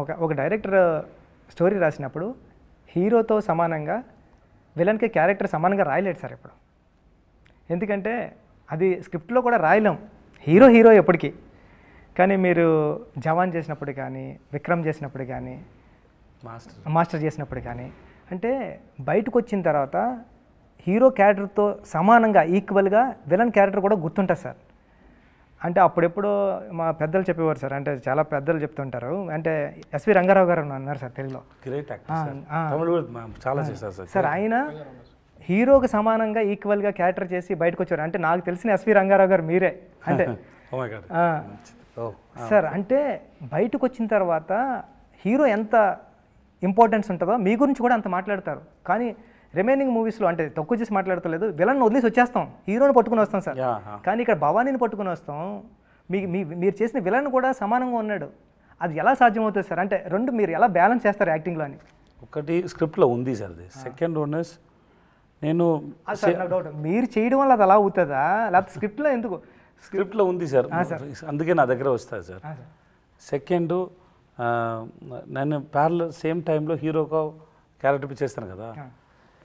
ఒక ఒక director story రాసినప్పుడు హీరోతో సమానంగా విలన్కి క్యారెక్టర్ సమానంగా రాయలేడు సార్ ఇప్పుడు ఎందుకంటే అది స్క్రిప్ట్లో కూడా రాయలేం. హీరో హీరో ఎప్పటికీ. కానీ మీరు జవాన్ చేసినప్పుడు కానీ విక్రమ్ చేసినప్పుడు కానీ మాస్టర్. మాస్టర్ చేసినప్పుడు కానీ అంటే బయటకు వచ్చిన తర్వాత హీరో క్యారెక్టర్తో సమానంగా ఈక్వల్గా విలన్ క్యారెక్టర్ కూడా గుర్తుంటుంది సార్. అంటే అప్పుడెప్పుడో మా పెద్దలు చెప్పేవారు సార్ అంటే చాలా పెద్దలు చెప్తుంటారు. అంటే ఎస్వి రంగారావు గారు ఉన్నారు సార్ తెలుగులో. గ్రేట్ చాలా చేశారు సార్. సార్ ఆయన హీరోకి సమానంగా ఈక్వల్గా క్యారెక్టర్ చేసి బయటకు వచ్చారు అంటే నాకు తెలిసిన ఎస్వి రంగారావు గారు మీరే. అంటే ఆ, ఓ సార్ అంటే బయటకు వచ్చిన తర్వాత హీరో ఎంత ఇంపార్టెన్స్ ఉంటుందో మీ గురించి కూడా అంత మాట్లాడతారు. కానీ రిమైనింగ్ మూవీస్లో అంటే తక్కువ చేసి మాట్లాడతలేదు విలన్ వదిలేసి వచ్చేస్తాం. హీరోని పట్టుకుని వస్తాం సార్. కానీ ఇక్కడ భవానీని పట్టుకుని వస్తాం. మీ మీ మీరు చేసిన విలన్ కూడా సమానంగా ఉన్నాడు. అది ఎలా సాధ్యమవుతుంది సార్? అంటే రెండు మీరు ఎలా బ్యాలెన్స్ చేస్తారు యాక్టింగ్లో అని? ఒకటి స్క్రిప్ట్లో ఉంది సార్ అది. సెకండ్ వన్ ఇస్ నేను డౌట్ మీరు చేయడం వల్ల అది అలా అవుతుందా? లేకపోతే స్క్రిప్ట్లో ఎందుకు? స్క్రిప్ట్లో ఉంది సార్. అందుకే నా దగ్గర వస్తుంది సార్. సెకండ్ నేను ప్యారల్ సేమ్ టైంలో హీరోగా క్యారెక్టర్ చేస్తాను కదా.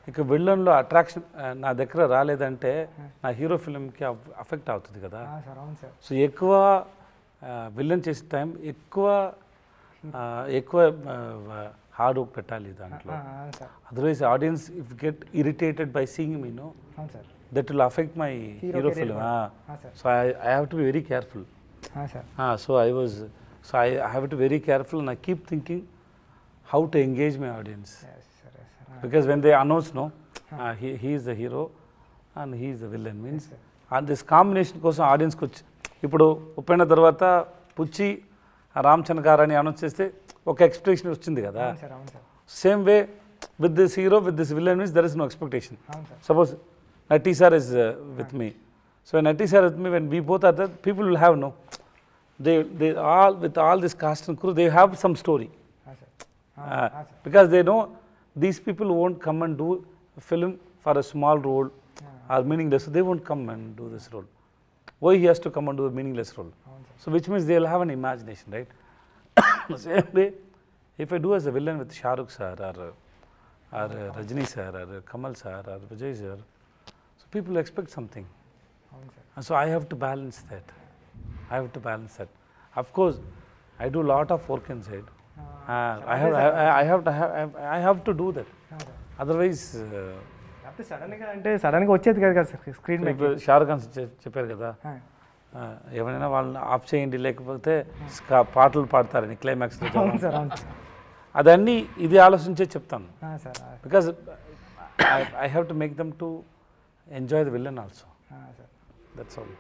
ఇక విలన్లో అట్రాక్షన్ నా దగ్గర రాలేదంటే నా హీరో ఫిల్మ్కి అఫెక్ట్ అవుతుంది కదా. సో ఎక్కువ విలన్ చేసే టైం ఎక్కువ ఎక్కువ హార్డ్ వర్క్ పెట్టాలి దాంట్లో. Otherwise audience if get irritated by seeing me no that will affect my hero sir. So I I have to be very careful so I was so I have to very careful and I keep thinking how to engage my audience Yes, sir, yes, sir. Because when they announce no the hero and he is the villain means and this combination కోసం ఆడియన్స్కి వచ్చి ఇప్పుడు ఉప్పెన తర్వాత పుచ్చి రామచంద్ర గారు అని announce చేస్తే ఒక expectation వచ్చింది కదా. Sir sir. Same way with this hero with this villain means there is no expectation అవును sir. Suppose Nati sir is uh, with me. So when Nati sir with me, when we both are there, people will have no. They, they all with all this cast Ah, because they know these people won't come and do film for a small role or meaningless, they won't come and do this role. Why he has to come and do a meaningless role? So which means they will have an imagination, right? same way, if I do as a villain with Shah Rukh sir or, or Rajni sir or Kamal sir or Vijay sir, so people expect something. And so I have to balance that. I have to balance that. Of course, I do lot of work inside. I have to do that. ఆ, sir Otherwise, uh, లేకపోతే సడన్గా అంటే సడన్గా వచ్చేది కదా కదా sir screen Shahrukh Khan చెప్పారు కదా. ఎవరైనా వాళ్ళని ఆఫ్ చేయండి లేకపోతే పాటలు పాడతారని క్లైమాక్స్లో అదన్నీ ఇది ఆలోచించే చెప్తాను. Because I have to make them to enjoy the villain also that's all